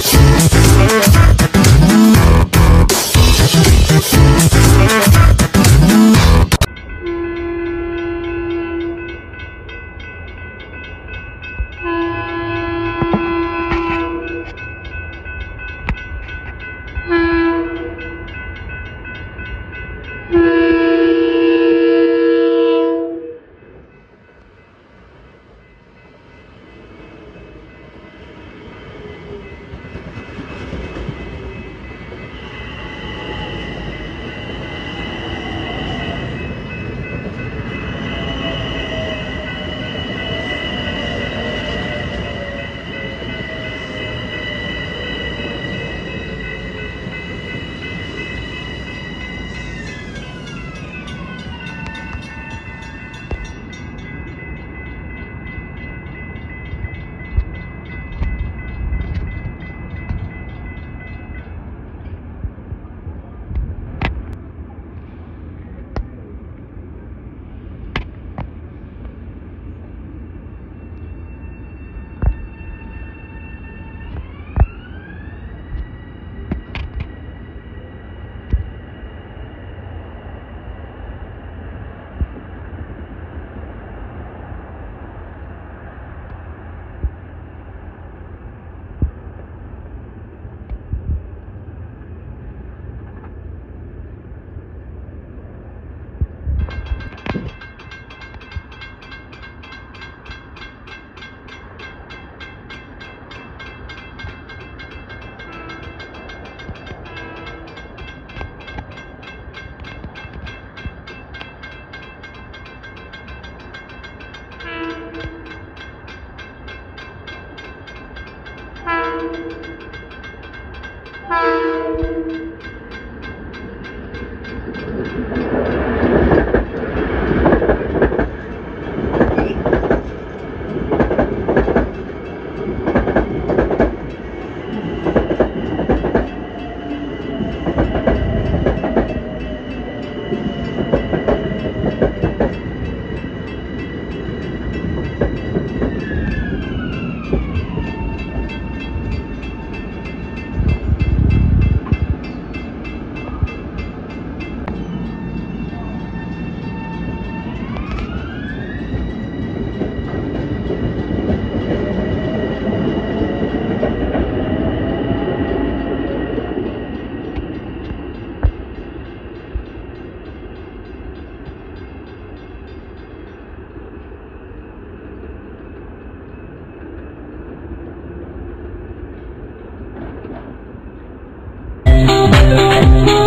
Thank you. Thank you. oh, you.